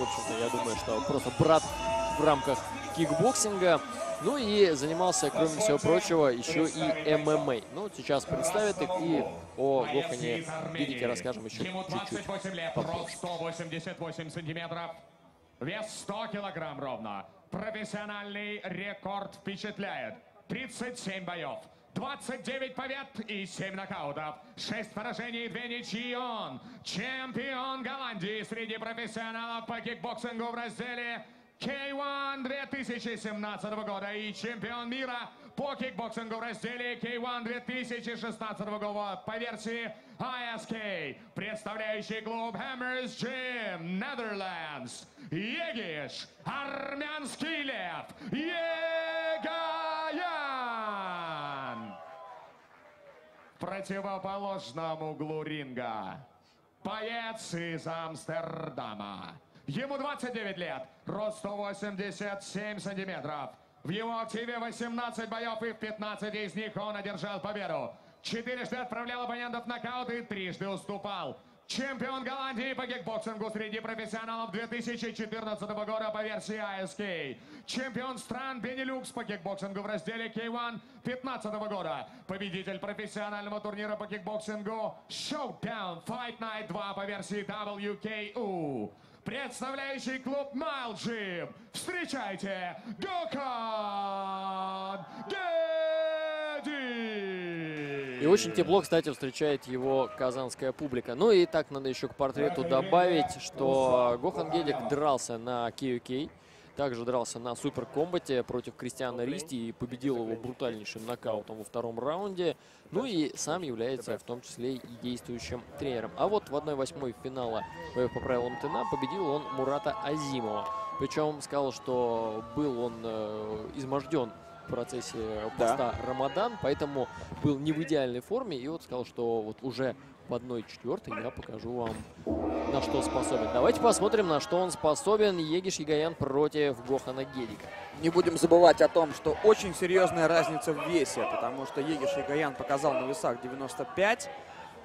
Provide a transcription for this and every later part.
В общем-то, я думаю, что просто брат в рамках кикбоксинга. Ну и занимался, кроме всего прочего, еще и ММА. Ну, сейчас представит их и о Гокхане Гедике расскажем еще чуть-чуть 28 лет, рост 188 сантиметров, вес 100 килограмм ровно. Профессиональный рекорд впечатляет. 37 боев. 29 побед и 7 нокаутов. 6 поражений и 2 ничьи. Он чемпион Голландии среди профессионалов по кикбоксингу в разделе K1 2017 года и чемпион мира по кикбоксингу в разделе K1 2016 года по версии ISK, представляющий клуб Hammers Gym Netherlands. Егиш, армянский лев, Егоян. В противоположном углу ринга боец из Амстердама. Ему 29 лет, рост 187 сантиметров. В его активе 18 боев и в 15 из них он одержал победу. Четырежды отправлял оппонентов в нокаут и трижды уступал. Чемпион Голландии по кикбоксингу среди профессионалов 2014 года по версии ISK. Чемпион стран Бенилюкс по кикбоксингу в разделе K1 2015 года. Победитель профессионального турнира по кикбоксингу Showdown Fight Night 2 по версии WKU. Представляющий клуб Gym. Встречайте Гокон Геди! И очень тепло, кстати, встречает его казанская публика. Ну и так надо еще к портрету добавить, что Гохан Гедик дрался на KOK, также дрался на суперкомбате против Кристиана Ристи и победил его брутальнейшим нокаутом во втором раунде. Ну и сам является в том числе и действующим тренером. А вот в 1-8 финала по правилам ТНА победил он Мурата Азимова. Причем сказал, что был он э, изможден процессе Да. поста Рамадан, поэтому был не в идеальной форме. И вот сказал, что вот уже в 1-4 я покажу вам, на что способен. Давайте посмотрим, на что он способен Егиш Ягаян против Гохана Гедика. Не будем забывать о том, что очень серьезная разница в весе, потому что Егиш Ягаян показал на весах 95,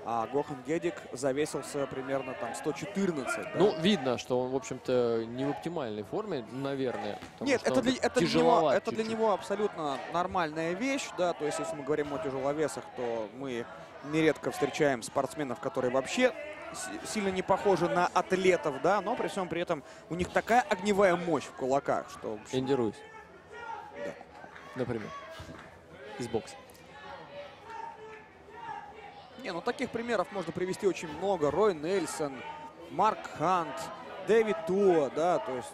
а Гохан Гедик завесился примерно там 114. да. Ну, видно, что он, в общем-то, не в оптимальной форме, наверное. Нет, это для, это, для него, это для чуть-чуть. него абсолютно нормальная вещь, да, то есть если мы говорим о тяжеловесах, то мы нередко встречаем спортсменов, которые вообще сильно не похожи на атлетов, да, но при всем при этом у них такая огневая мощь в кулаках, что в общем, Энди Руис. Например. Из бокса. Не, ну таких примеров можно привести очень много. Рой Нельсон, Марк Хант, Дэвид Туа, да, то есть...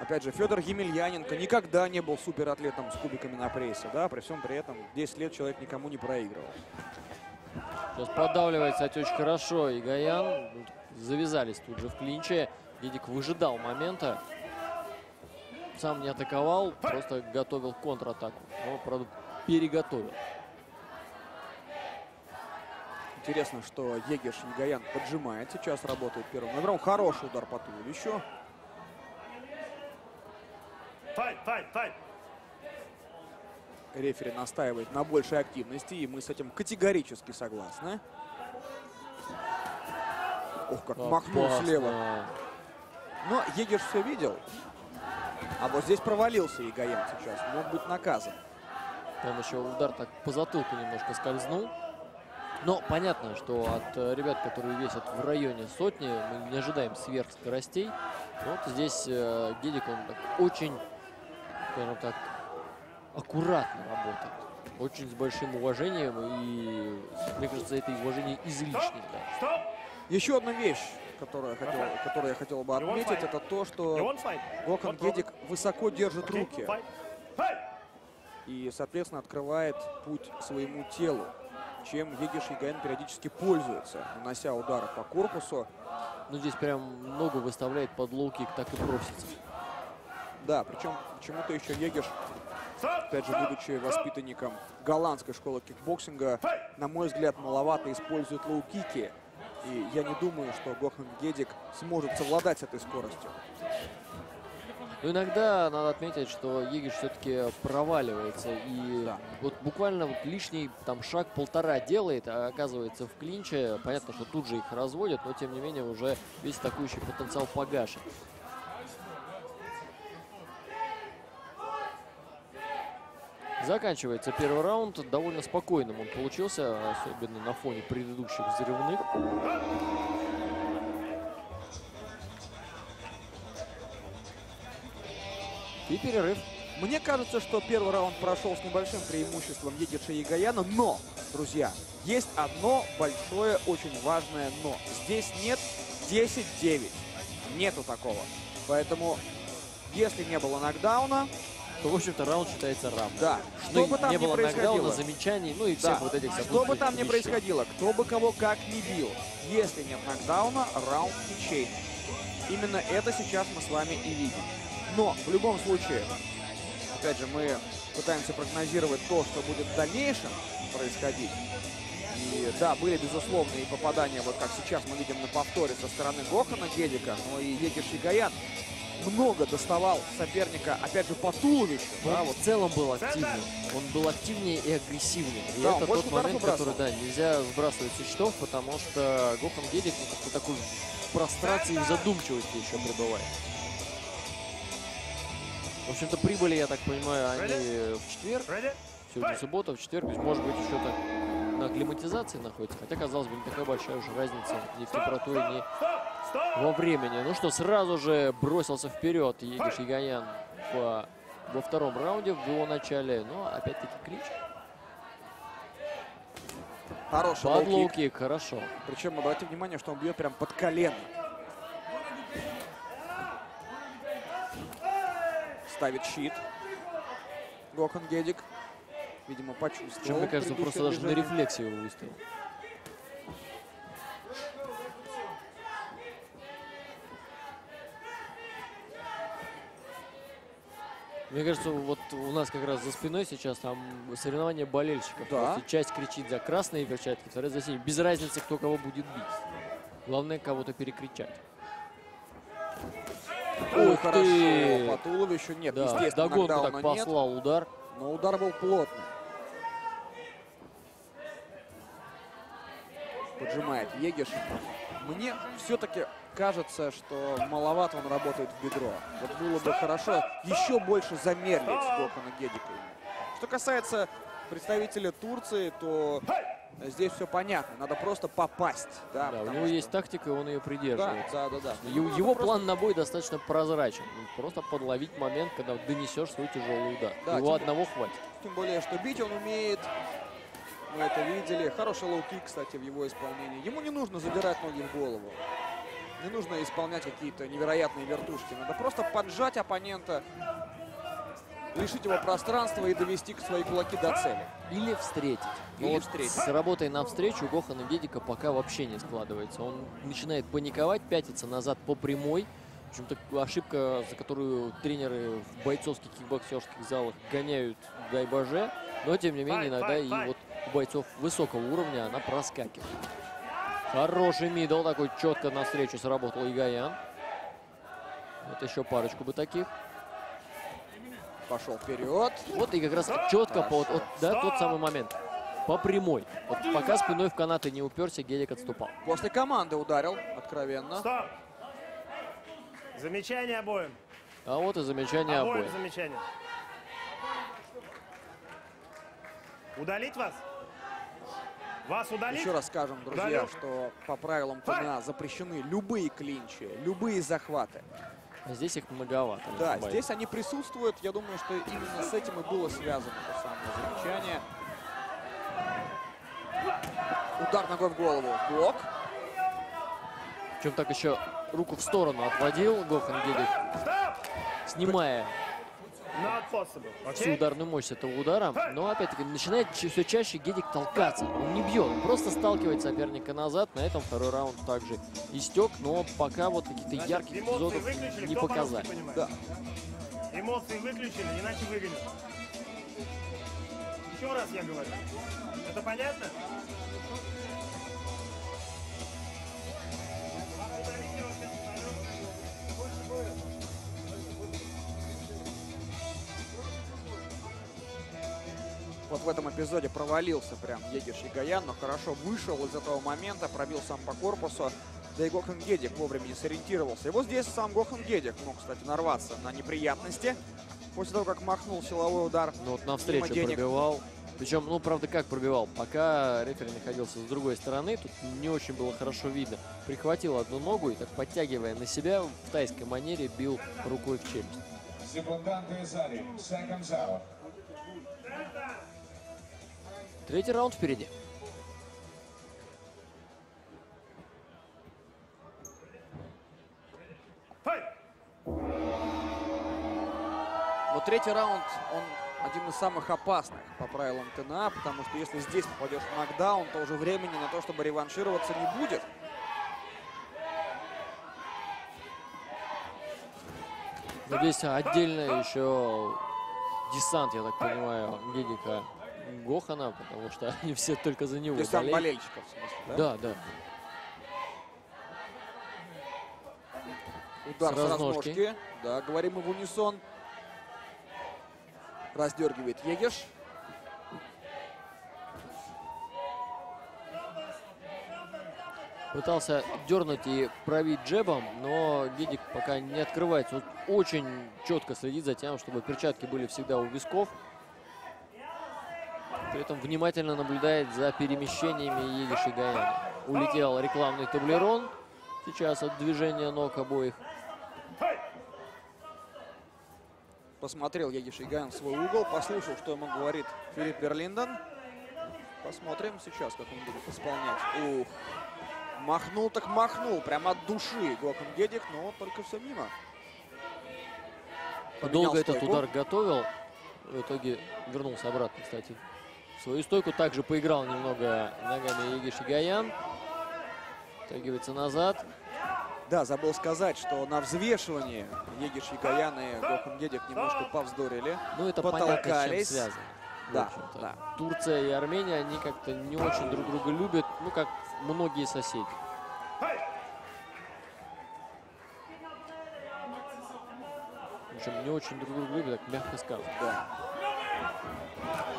Опять же, Федор Емельяненко никогда не был суператлетом с кубиками на прессе, да, при всем при этом 10 лет человек никому не проигрывал. Сейчас продавливает, кстати, очень хорошо. И Гаян завязались тут же в клинче. Дедик выжидал момента. Сам не атаковал, просто готовил контратаку. Но, правда, переготовил. Интересно, что Егеш Егоян поджимает сейчас, работает первым номером. Хороший удар по туловищу. Fight, fight, fight. Рефери настаивает на большей активности, и мы с этим категорически согласны. Ох, как махнул Опасно. слева. Но Егеш все видел. А вот здесь провалился Егоян сейчас. Мог быть наказан. Там еще удар так по затылку немножко скользнул. Но понятно, что от э, ребят, которые весят в районе сотни, мы не ожидаем сверхскоростей. Вот здесь э, Гедик, он так очень, скажем так, аккуратно работает. Очень с большим уважением. И, мне кажется, это уважение излишнее. Stop. Еще одна вещь, которую я хотел, которую я хотел бы отметить, это то, что? Гокхан? Гедик высоко держит руки. и, соответственно, открывает путь своему телу, чем Егиш Егоян периодически пользуется, нанося удары по корпусу. Ну, здесь прям ногу выставляет под лоу-кик, так и просится. Да, причем почему-то еще Егиш, опять же, будучи воспитанником голландской школы кикбоксинга, на мой взгляд, маловато использует лоу-кики. И я не думаю, что Гохан Гедик сможет совладать с этой скоростью. Но иногда надо отметить, что Егиш все-таки проваливается. И Да. вот буквально вот лишний там шаг-полтора делает, а оказывается в клинче. Понятно, что тут же их разводят, но тем не менее уже весь атакующий потенциал погашен. Заканчивается первый раунд. Довольно спокойным он получился, особенно на фоне предыдущих взрывных. И перерыв. Мне кажется, что первый раунд прошел с небольшим преимуществом Егиша и Гаяна, но, друзья, есть одно большое, очень важное но. Здесь нет 10-9. Нету такого. Поэтому, если не было нокдауна, То, в общем-то, раунд считается равным. да, Что что бы там не ни было происходило, нокдауна, замечаний, ну и всех Да. вот этих Что бы там ни происходило, кто бы кого как ни бил, если нет нокдауна, раунд ничейный. Именно это сейчас мы с вами и видим. Но в любом случае, опять же, мы пытаемся прогнозировать то, что будет в дальнейшем происходить. И да, были безусловные попадания, вот как сейчас мы видим на повторе со стороны Гохана Гедика, но и Егиш Шигаян много доставал соперника, опять же, по туловищу. Да, вот в целом был активнее. Он был активнее и агрессивнее. И Да, это тот момент, выбрасывал. который, да, нельзя сбрасывать со счетов, потому что Гохан Гедик ну, такой в прострации и задумчивости еще пребывает. В общем-то, прибыли, я так понимаю, они в четверг. Ready? Сегодня суббота, в четверг, может быть, еще так на акклиматизации находится. Хотя, казалось бы, не такая большая уже разница ни в температуре, ни во времени. Ну что, сразу же бросился вперед Егиш Егоян в- во втором раунде, в его начале. Но опять-таки клинч. хороший Под лоу-кик, хорошо. Причем обратите внимание, что он бьет прям под колено. Ставит щит. Гохан Гедик. Видимо, почувствовал. Причем, мне кажется, он просто даже на движение. рефлексе его выставил. Мне кажется, вот у нас как раз за спиной сейчас там соревнования болельщиков. Да. Просто часть кричит за красные перчатки, вторая за синие. Без разницы, кто кого будет бить. Главное, кого-то перекричать. Ой, Ух хорошо. ты! По туловищу нет, Да, естественно, догонку так нет. послал удар. Но удар был плотный. Поджимает Егиш. Мне все-таки кажется, что маловато он работает в бедро. Вот было бы хорошо еще больше замедлить Гохана Гедика. Что касается представителя Турции, то здесь все понятно. Надо просто попасть. Да, Да, у него что- есть тактика, и он ее Да, придерживается. да, да, да. Его, его план на бой достаточно прозрачен. Просто подловить момент, когда донесешь свой тяжелый удар. Да, Его одного хватит. Тем более, что бить он умеет. Мы это видели. Хороший лоу-кик, кстати, в его исполнении. Ему не нужно задирать ноги в голову. Не нужно исполнять какие-то невероятные вертушки. Надо просто поджать оппонента, лишить его пространства и довести к свои кулаки до цели. Или встретить. Но Или вот встретить. С работой навстречу у Гохана Гедика пока вообще не складывается. Он начинает паниковать, пятиться назад по прямой. В общем-то, ошибка, за которую тренеры в бойцовских кикбоксерских залах гоняют, дай боже. Но, тем не менее, иногда и вот у бойцов высокого уровня она проскакивает. Хороший мидл, такой четко навстречу сработал Игаян. Вот еще парочку бы таких. Пошел вперед. Вот и как раз четко, по, вот, вот, да, тот самый момент. По прямой. Вот пока спиной в канаты не уперся, Гедик отступал. После команды ударил, откровенно. Стоп! Замечание обоим. А вот и замечание Обоим обоих. замечание. Удалить вас? Вас удалить? Еще раз скажем, друзья, Удалил. что по правилам ТНА запрещены любые клинчи, любые захваты. А здесь их многовато. Да, здесь они присутствуют. Я думаю, что именно с этим и было связано то самое замечание. Удар ногой в голову. Блок. Причем так еще руку в сторону отводил Гохан Стоп! снимая. Всю ударную мощь этого удара. Но опять-таки начинает все чаще Гедик толкаться. Он не бьет, он просто сталкивает соперника назад. На этом второй раунд также истек, но пока вот каких-то ярких эпизодов не показали. Да. Эмоции выключили, иначе выгонят. Еще раз я говорю. Это понятно? Вот в этом эпизоде провалился прям Егер Шигаян, но хорошо вышел из этого момента, пробил сам по корпусу. Да и Гохан Гедик вовремя не сориентировался. И вот здесь сам Гохан Гедик мог, кстати, нарваться на неприятности после того, как махнул силовой удар. Ну вот навстречу пробивал. Причем, ну, правда, как пробивал? Пока рефери находился с другой стороны, тут не очень было хорошо видно. Прихватил одну ногу и так подтягивая на себя, в тайской манере бил рукой в челюсть. Секунданты Зари. Out. Третий раунд впереди. Вот третий раунд, он один из самых опасных по правилам ТНА, потому что если здесь попадешь в нокдаун, то уже времени на то, чтобы реваншироваться не будет. Здесь отдельно еще десант, я так понимаю, Гедика Гохана, потому что они все только за него Здесь сам болеют. болельщиков, в смысле, да? Да, да. Удар С с разножки. разножки. Да, говорим мы в унисон. Раздергивает Егеш. Пытался дернуть и пробить джебом, но Гедик пока не открывается. Он очень четко следит за тем, чтобы перчатки были всегда у висков. При этом внимательно наблюдает за перемещениями Егиш и Гаяна. Улетел рекламный таблерон сейчас от движения ног обоих. Посмотрел Егеш Игаян в свой угол, послушал, что ему говорит Филипп Берлинден. Посмотрим сейчас, как он будет исполнять. Ух, махнул так махнул, прямо от души Гокон Гедик, но только все мимо. Поменял Долго этот стойку. удар готовил. В итоге вернулся обратно, кстати. В свою стойку также поиграл немного ногами Егиш Гаян. Тягивается назад. Да, забыл сказать, что на взвешивании Егиш Ягаян и Гокон Гедик немножко повздорили. Ну, это понятно, с чем Потолкались. связано. в Да, да. Турция и Армения, они как-то не очень друг друга любят, ну, как многие соседи. Причем не очень друг друга любят, так мягко сказано. Да.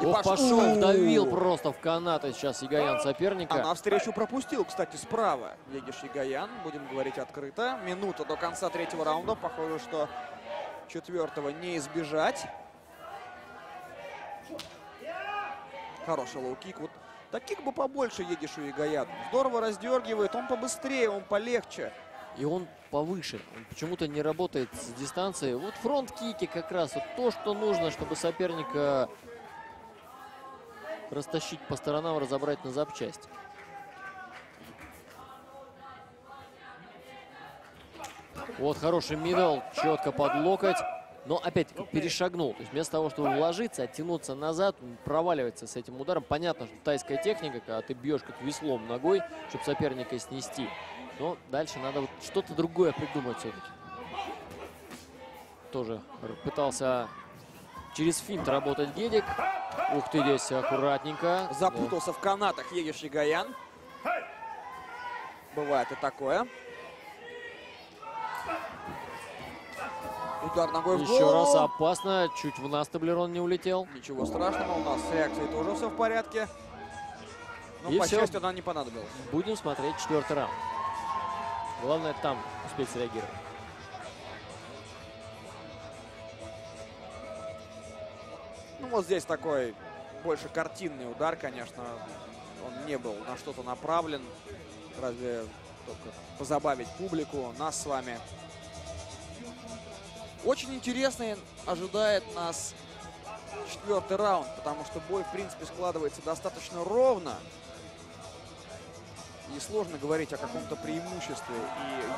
И Ох, пош- пошел, У-у-у. вдавил просто в канаты сейчас Ягоян соперника. А навстречу пропустил, кстати, справа Егиш Ягаян. Будем говорить открыто. Минута до конца третьего раунда. Похоже, что четвертого не избежать. Хороший лоу-кик. Вот таких бы побольше Егишу Егояну. Здорово раздергивает. Он побыстрее, он полегче. И он повыше. Он почему-то не работает с дистанции. Вот фронт-кики как раз вот то, что нужно, чтобы соперника растащить по сторонам, разобрать на запчасти. Вот хороший мидл, четко под локоть. Но опять перешагнул. То есть вместо того, чтобы вложиться, оттянуться назад, проваливается с этим ударом. Понятно, что тайская техника, когда ты бьешь как веслом ногой, чтобы соперника снести. Но дальше надо вот что-то другое придумать все-таки. Тоже пытался через финт работать Гедик. Ух ты, здесь аккуратненько. Запутался в канатах Егиш Ягаян. Бывает и такое. Удар ногой в Еще голову. раз опасно. Чуть в нас таблерон не улетел. Ничего страшного, у нас с реакцией тоже все в порядке. Но, И по всё. счастью, она не понадобилась. Будем смотреть четвертый раунд. Главное там успеть среагировать. Вот здесь такой больше картинный удар, конечно. Он не был на что-то направлен. Разве только позабавить публику, нас с вами. Очень интересный ожидает нас четвертый раунд, потому что бой, в принципе, складывается достаточно ровно. И сложно говорить о каком-то преимуществе.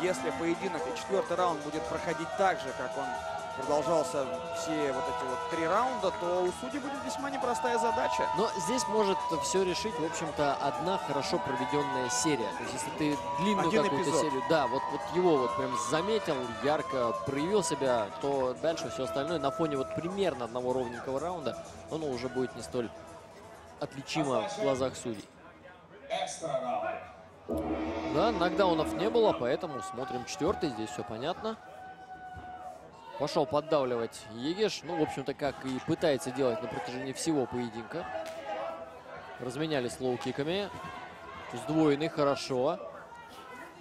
И если поединок и четвертый раунд будет проходить так же, как он продолжался все вот эти вот три раунда, то у судей будет весьма непростая задача. Но здесь может все решить, в общем-то, одна хорошо проведенная серия. То есть, если ты длинную какую-то серию, да, вот, вот его вот прям заметил, ярко проявил себя, то дальше все остальное на фоне вот примерно одного ровненького раунда, оно уже будет не столь отличимо в глазах судей. Да, нокдаунов не было, поэтому смотрим четвертый, здесь все понятно. Пошел поддавливать Егиш. Ну, в общем-то, как и пытается делать на протяжении всего поединка. Разменялись лоу-киками. Сдвоенный, хорошо.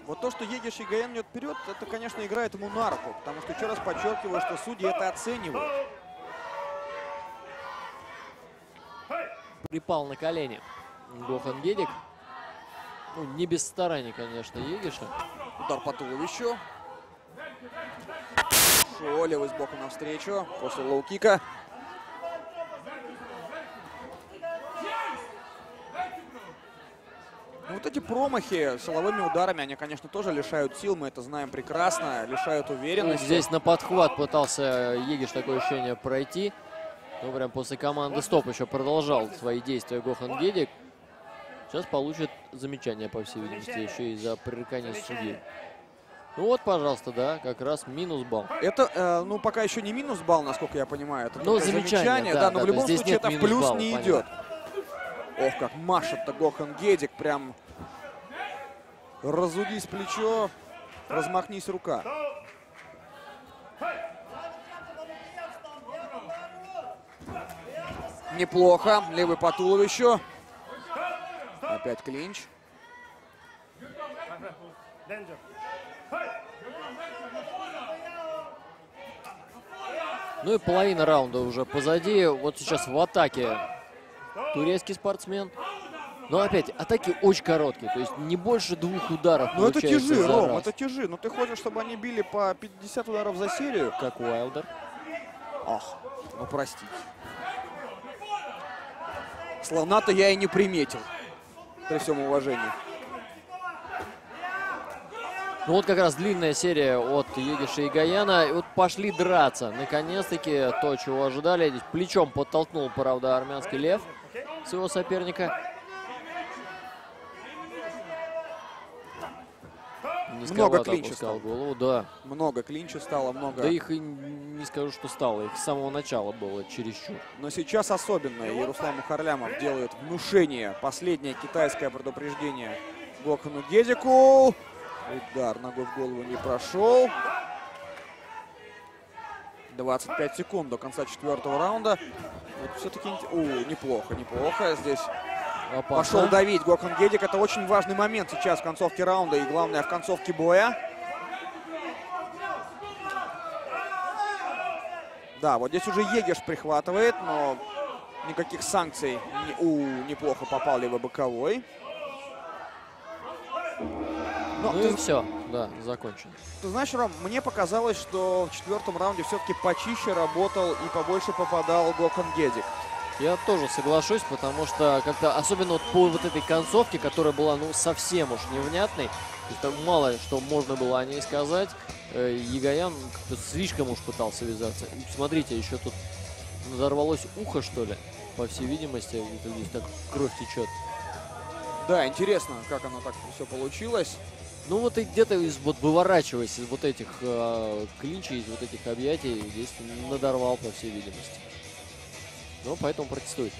Вот то, что Егиш Егоян идет вперед, это, конечно, играет ему на руку. Потому что еще раз подчеркиваю, что судьи это оценивают. Припал на колени Гохан Гедик. Ну, не без стараний, конечно, Егиша. Удар по туловищу. Шо, левый сбоку навстречу. После лоу-кика. Ну, вот эти промахи силовыми ударами, они, конечно, тоже лишают сил, мы это знаем прекрасно, лишают Ну, уверенности. здесь на подхват пытался Егиш такое ощущение пройти. Ну, прям после команды стоп еще продолжал свои действия Гохан Гедик. Сейчас получит замечание, по всей видимости, еще и за пререкание судьи. Ну вот, пожалуйста, да, как раз минус балл. Это, э, ну, пока еще не минус балл, насколько я понимаю. Это Ну, только замечание, да, но да, в любом случае это плюс балла, не понятно. идет. Ох, как машет-то Гохан Гедик, прям разудись плечо, размахнись рука. Неплохо, левый по туловищу. Опять клинч. Денджер. Ну и половина раунда уже позади. Вот сейчас в атаке турецкий спортсмен. Но опять, атаки очень короткие. То есть не больше двух ударов Ну это тяжи, Ром, раз. это тяжи. Ну ты хочешь, чтобы они били по 50 ударов за серию? Как Уайлдер. Ах, ну простите. Слона-то я и не приметил. При всем уважении. Ну вот как раз длинная серия от Егиша и Гаяна. И вот пошли драться. Наконец-таки то, чего ожидали. Здесь плечом подтолкнул, правда, армянский лев своего соперника. Низковато клинча стало. голову, да. Много клинча стало, много. Да их и не скажу, что стало. Их с самого начала было чересчур. Но сейчас особенно Яруслам Мухарлямов делает внушение. Последнее китайское предупреждение Гохану Гедику. Удар ногой в голову не прошел. 25 секунд до конца четвертого раунда. Вот все-таки неплохо, неплохо. Здесь Опасно. пошел давить Гохан Гедик. Это очень важный момент сейчас в концовке раунда и главное в концовке боя. Да, вот здесь уже Егеш прихватывает, но никаких санкций. У, неплохо попал левый боковой. Но Ну ты, и все, да, закончено. ты знаешь, Ром, мне показалось, что в четвертом раунде все-таки почище работал и побольше попадал Гохан Гедик. Я тоже соглашусь, потому что как-то, особенно вот по вот этой концовке, которая была, ну, совсем уж невнятной, то есть там мало что можно было о ней сказать, э, Егоян как-то слишком уж пытался вязаться. И смотрите, еще тут надорвалось ухо, что ли, по всей видимости, где-то здесь так кровь течет. Да, интересно, как оно так все получилось. Ну вот и где-то из, вот выворачиваясь из вот этих э, клинчей, из вот этих объятий, здесь надорвал, по всей видимости. Ну, поэтому протестует.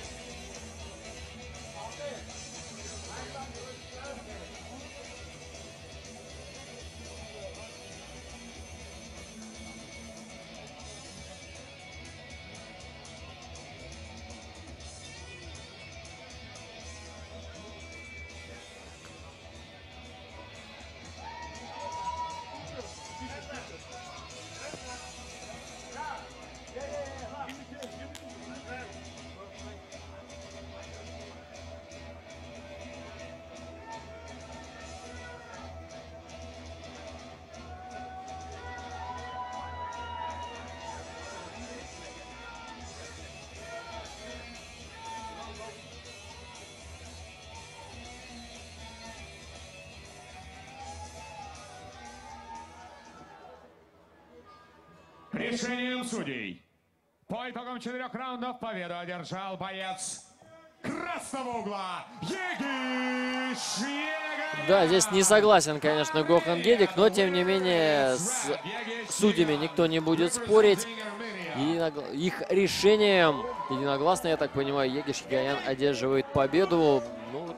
Решением судей. По итогам четырех раундов победу одержал боец красного угла Егиш. Да, здесь не согласен, конечно, Гохан Гедик, но тем не менее с судьями никто не будет спорить. И их решением единогласно, я так понимаю, Егиш Гаян одерживает победу. Ну,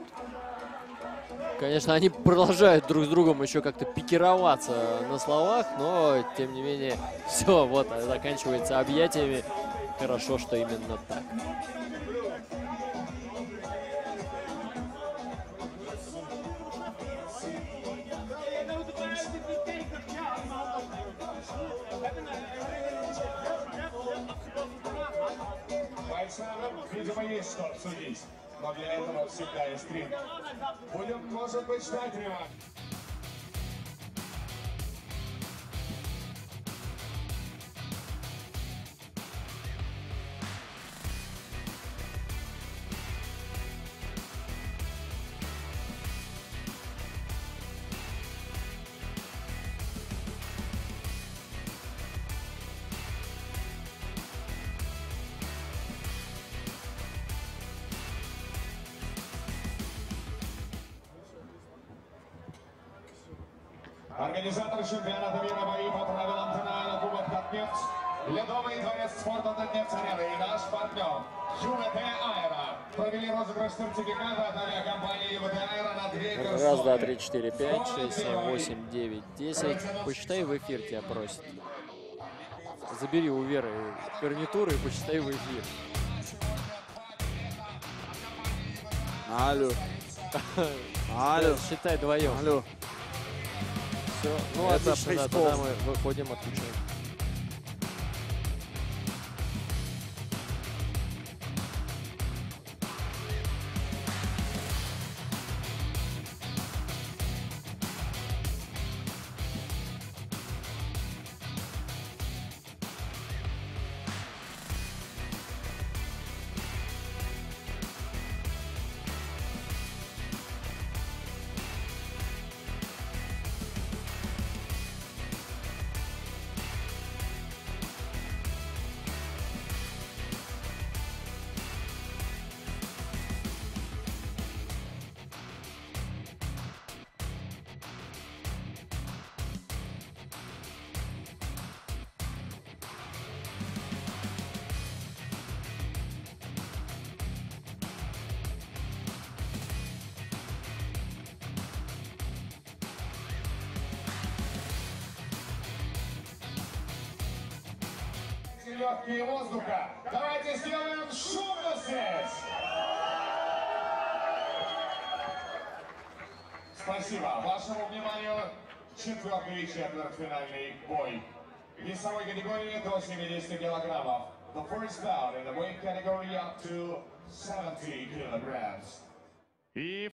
Конечно, они продолжают друг с другом еще как-то пикироваться на словах, но тем не менее все вот заканчивается объятиями. Хорошо, что именно так. Видимо, есть что обсудить. Но для этого всегда есть ринг. Будем, может быть, ждать реванш. Организатор чемпионата мира бои по правилам ТНА Кубок Татнефть, Ледовый дворец спорта Татнефть Арена и наш партнер ЮВТ Айра провели розыгрыш сертификата от авиакомпании ЮВТ Айра на две Раз, персоны. два, три, четыре, пять, шесть, семь, восемь, девять, десять. Посчитай в эфир, тебя просят. Забери у Веры гарнитуры и посчитай в эфир. Алло. Алло. Считай вдвоем. Алло. Все. Ну, Это отлично, да, тогда мы выходим, отключаем. Легкие воздуха. Давайте сделаем шумно здесь. Спасибо. Вашему вниманию четвертый четвертьфинальный бой. Весовой категории до 70 килограммов. The first bout in the weight category up to 70 kilograms. И